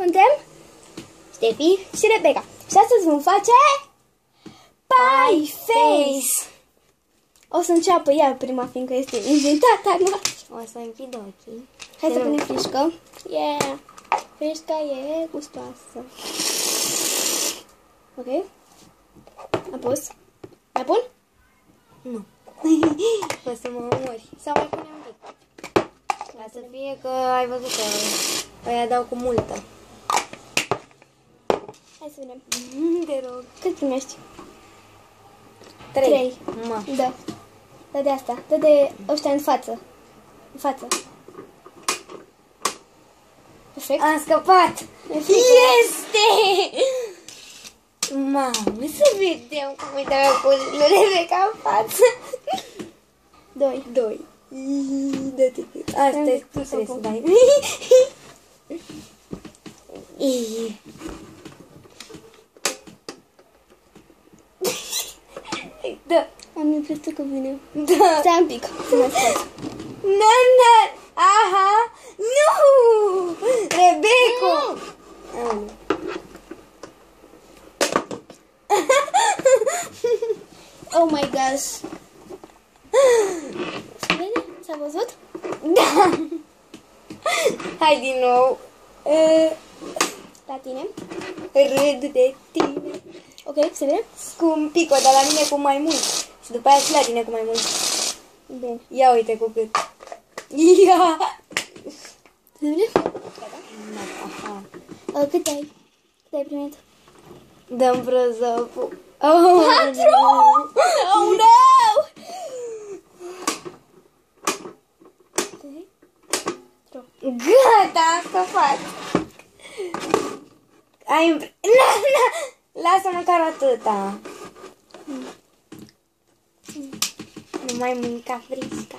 Suntem Ștefi și Rebecca și astăzi vom face Pie Face. O să înceapă ea prima, fiindcă este inventata noastră. O să închid ochii. Hai să punem frișcă. Yeah! Frișca e gustoasă. Ok? Am pus. Mai pun? Nu. o să mă omori. Sau mai punem un pic. Ca să fie că ai văzut că ăia dau cu multă. Hai să vedem. Te rog. Cât primești? Trei. Trei. Ma. Da. Dă de asta. Dă de ăștia în față. În față. Perfect. Am scăpat! E frică. Este! Mamă, să vedem cum îi dau cu lui Rebecca în față. Doi. Doi. Dă-te. Asta Am e, tu pus trebuie să acum. dai. Ii. Da. Am impresia că vine. Da. Stai un pic. Să mă scot. Na, na. Aha. Nu! Rebecca! Aoleu. Oh my gosh. Se vede? S-a văzut? Da. Hai din nou. Uh, La tine. Râd de tine. Ok, se vede? Scumpico, dar la mine cu mai mult. Și după aia și la tine cu mai mult. Bine. Ia uite cu cât. Ia! Se vede? Aha. Uh, cât ai? Cât ai primit? Dăm prozopul. Oh, Patru! Oh no! Trei. Patru. Gata, am scăpat. Ai impre... Na, na! Lasă măcar atâta. Nu mai mânca frisca.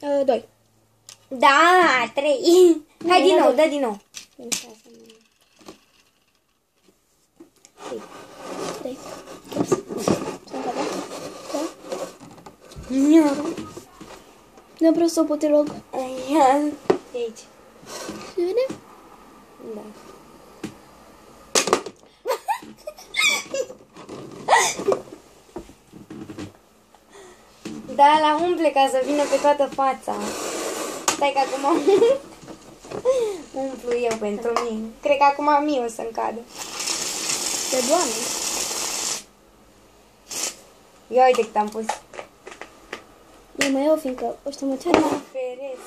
Uh, doi. Da, trei. Hai Nu, din nu, nou, nu. dă din nou. Bine, stai să nu- Trei. Ups. Sunt gata? Da? Nu. Nu vreau să o pot, te rog. Ia, de aici. Se vede? Da. Da, la umple ca să vină pe toată fața. Stai că acum umplu eu pentru mine. Cred că acum mie o să-mi cadă. De doamne. Ia uite cât am pus. E mai eu, fiindcă ăștia mă ceară. Feresc.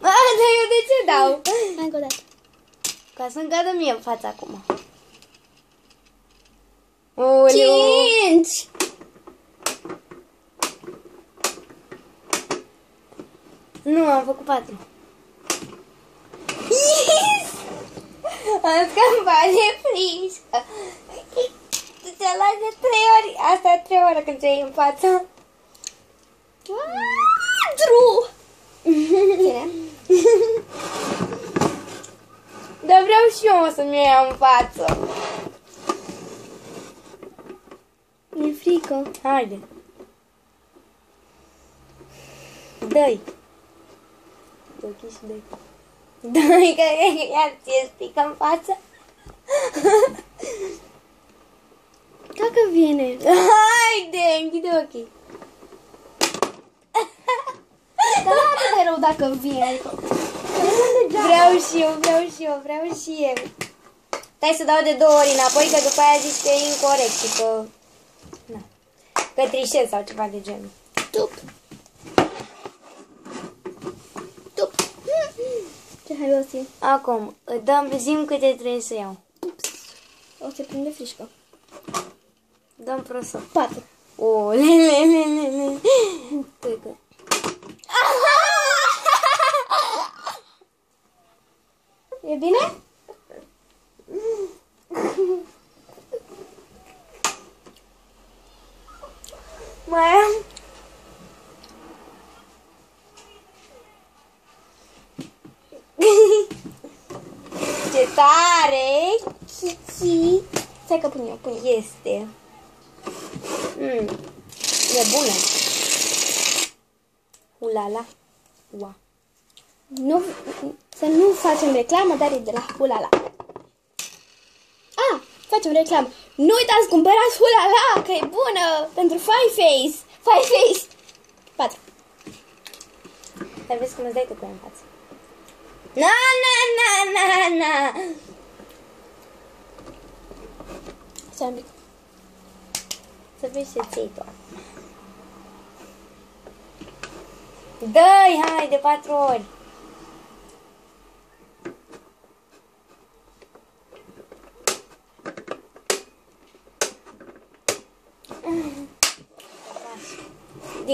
A, dar eu de ce dau? Hai încă o dată. Ca să-mi cadă mie în fața acum. Oleu. Cinci! Nu, am făcut patru. Yes! Am scăpat de frișcă. Tu ți-a luat de trei ori. Asta a trei ori când ți-ai în față. Patru! Ține. Dar vreau și eu să-mi iau în față. Mi-e frică. Haide. Dă-i. Dă-i și dă-i. Dă-i că iar ți-e spică în față. Dacă vine. Haide, închide ochii. Dar nu atât de rău dacă vine. Adică, Vreau și eu, vreau și eu, vreau și eu. Stai să dau de Că trișez sau ceva de genul. tup. Tup. Ce hai o să Acum, dăm, zim câte trebuie să iau. O să prinde frișcă. Dăm prosop. Patru. O, le, le, le, le, le. Tăcă. E bine? Mai am... Ce tare! Chichi! Stai că pun eu, pun eu. Este. Mm. E bună. Ulala. Ua. Nu, să nu facem reclamă, dar e de la Hulala. Ah, facem reclamă. Nu uitați, cumpărați Hulala, că e bună pentru Five Face. Five Face. 4. Dar vezi cum îți dai tu cu ea în față. Na, na, na, na, na. Stai un pic. Să vezi ce ții tu. Dă-i, hai, de patru ori.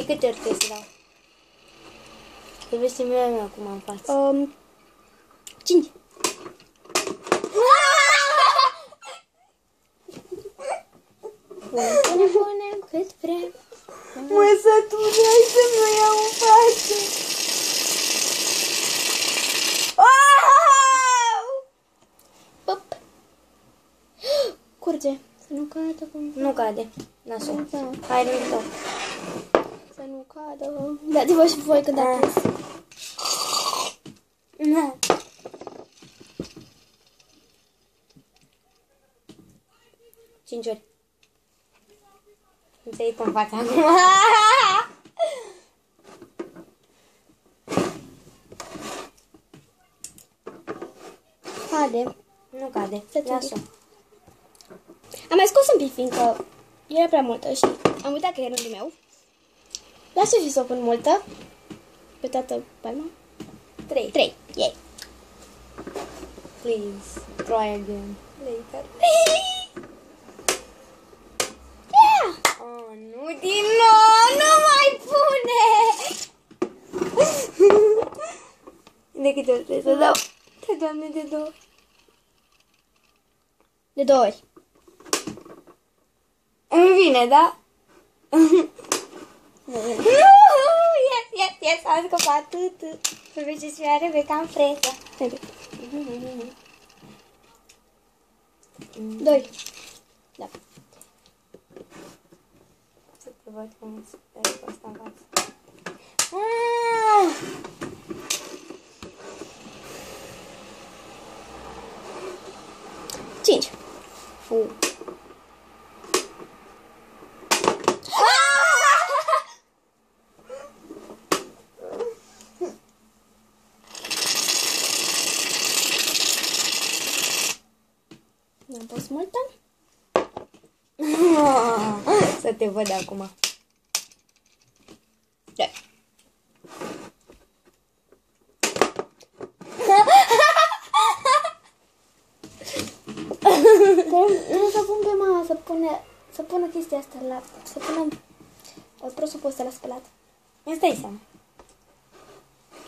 Câte ori trebuie să dau? Să vezi ce mi am acum în față. Um, 5. Punem, punem cât vrem. Mă săturai să mă iau în față. Pop. Curge. Să nu cadă cum... Nu cade. Lasă. Da. Hai, nu dau. Să nu cadă. Dați-vă și voi când Ah. a pus. Nu. Cinci ori. Îți iei în fața acum. Cade. Nu cade. Să-ți Lasă. Am mai scos un pic, fiindcă era prea multă și am uitat că e rândul meu. Lasă și să o pun multă. Pe toată palma. Trei. 3. Yay. Please. Try again. Later. Yeah! Oh, nu din nou. Nu mai pune. De câte ori trebuie să dau? De doamne, de două. De două ori. Îmi vine, da? Nu, nu. Nu! Yes, yes, yes, am scăpat. Să vezi ce se Rebecca în fresă. Stai un pic. Doi. Da. Să te văd cum îți dai cu asta în față. Ah! Cinci. Fu. Nu am pus multă. Să te văd acum. Doi. Trebuie să pun pe mama să pune, să pună chestia asta la, să pună uh, prosopul ăsta la spălat. Îți dai seama.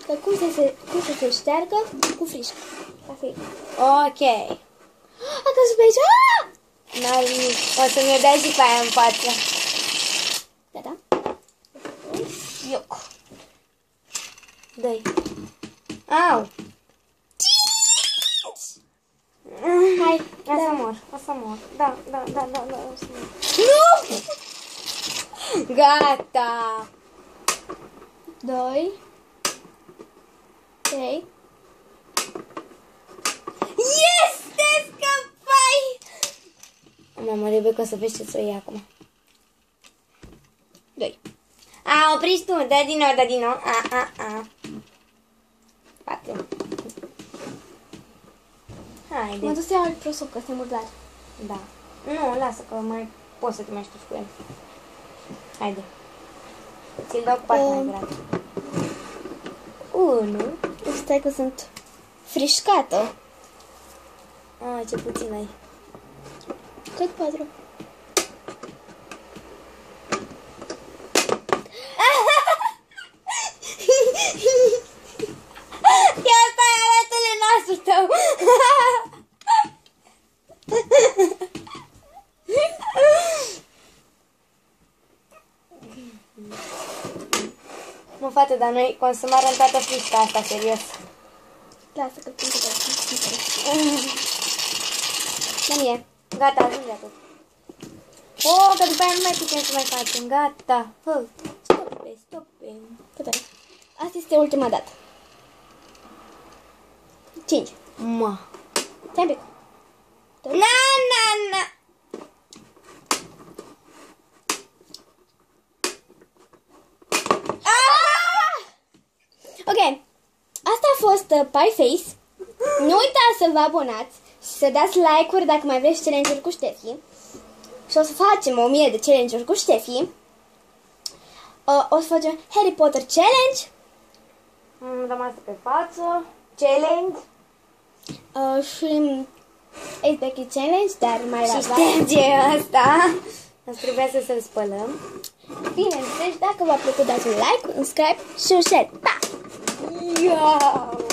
Că cum să se, cum să se șteargă cu frișcă. La fi. Ok. A căzut pe aici. Ah! N-ai nimic. O să mi-o dai și pe aia în față. Da, da. Ioc. Dă-i. Au. Hai, O să mor, o să mor. Da, da, da, da, da, o să mor. Nu! Gata. Doi. Trei. Yes, te scăpai! Mama, Rebecca, o să vezi ce să iei acum. Doi. A, opriți tu, dă din nou, dă din nou. A, a, a. Patru. Haide. Mă duc să iau alt prosop, că este murdar. Da. Nu, lasă că mai poți să te mai știi cu el. Haide. Ți-l dau cu partea mai Um. grea. Unu. Stai că sunt frișcată. A, ce puțin ai. Cât patru? Ia stai, arată-le nasul tău. Mă, fată, dar noi consumăm toată frișca asta, serios. Lasă că sunt de La mie. Gata, ajunge atât. Oh, că după aia nu mai putem să mai facem. Gata. Hă, stop pe, stop pe. Cât are? Asta este ultima dată. 5. Ma. Stai un pic. Na, na, na. Ah! Ok. Asta a fost uh, Pie Face. Nu uitați să vă abonați și să dați like-uri dacă mai vreți challenge-uri cu Ștefi. Și o să facem o mie de challenge-uri cu Ștefi. Uh, o să facem Harry Potter Challenge Am rămas pe față. Challenge. uh, și Ace Becky Challenge, dar mai Și la șterge asta. Îți trebuia să să-l spălăm. Bine, deci dacă v-a plăcut dați un like, un subscribe și un share. Pa! Yeah.